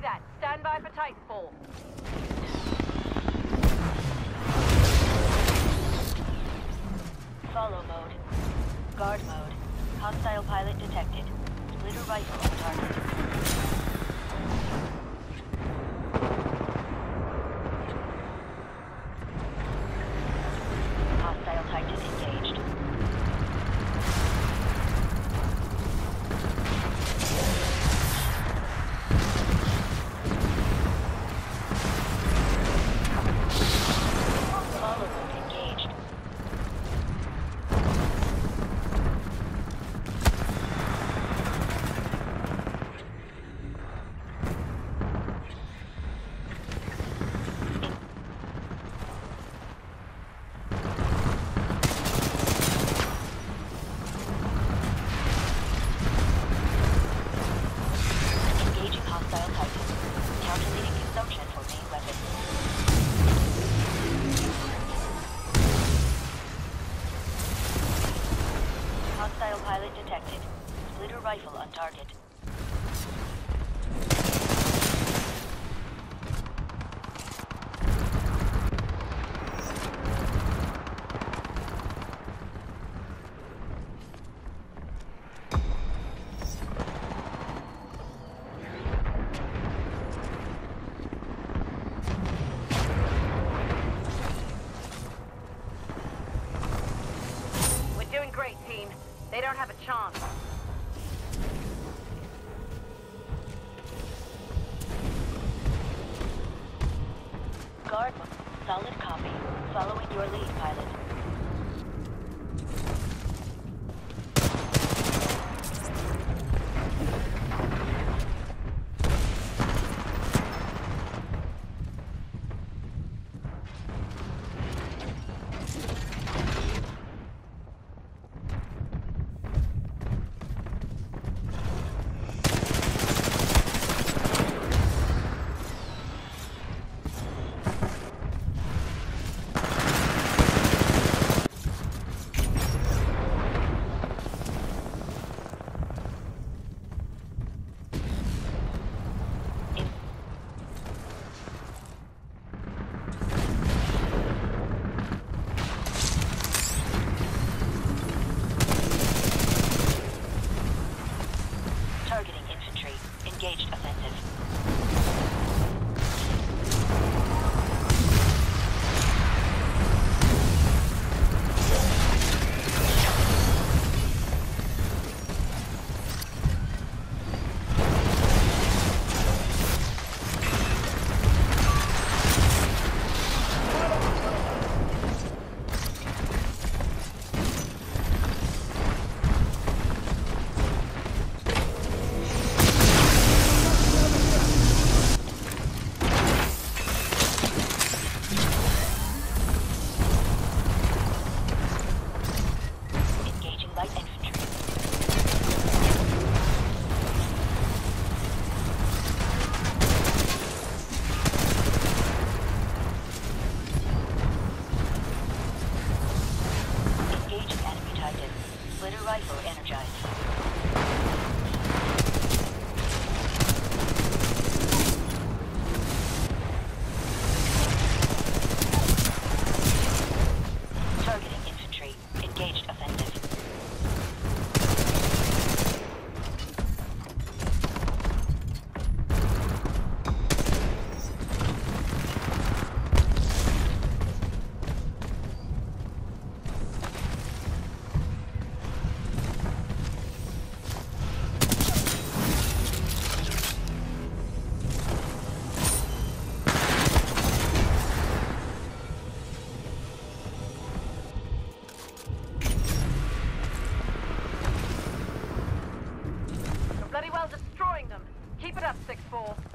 That. Stand by for Titanfall. Follow mode. Guard mode. Hostile pilot detected. Splitter rifle on target. They don't have a chance. Guard. Solid copy. Following your lead, pilot. Engage offensive. Rifle energized. Keep it up, 6-4.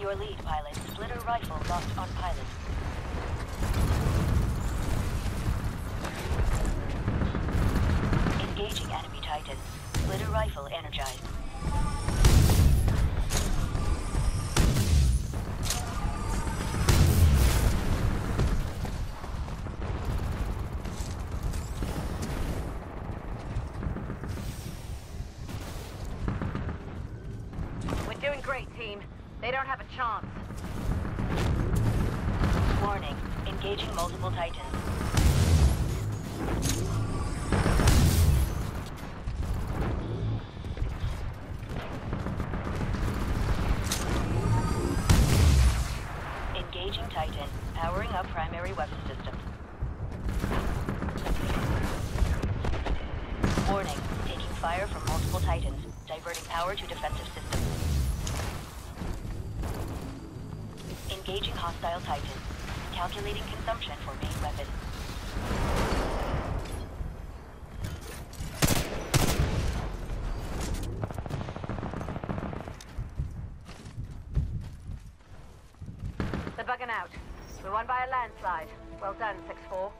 Your lead, pilot. Splitter rifle locked on pilot. Engaging enemy Titan. Splitter rifle energized. Multiple Titans. Engaging Titan. Powering up primary weapon systems. Warning. Taking fire from multiple Titans. Diverting power to defensive systems. Engaging hostile Titan. Calculating consumption for main weapon. They're bugging out. We won by a landslide. Well done, 6-4.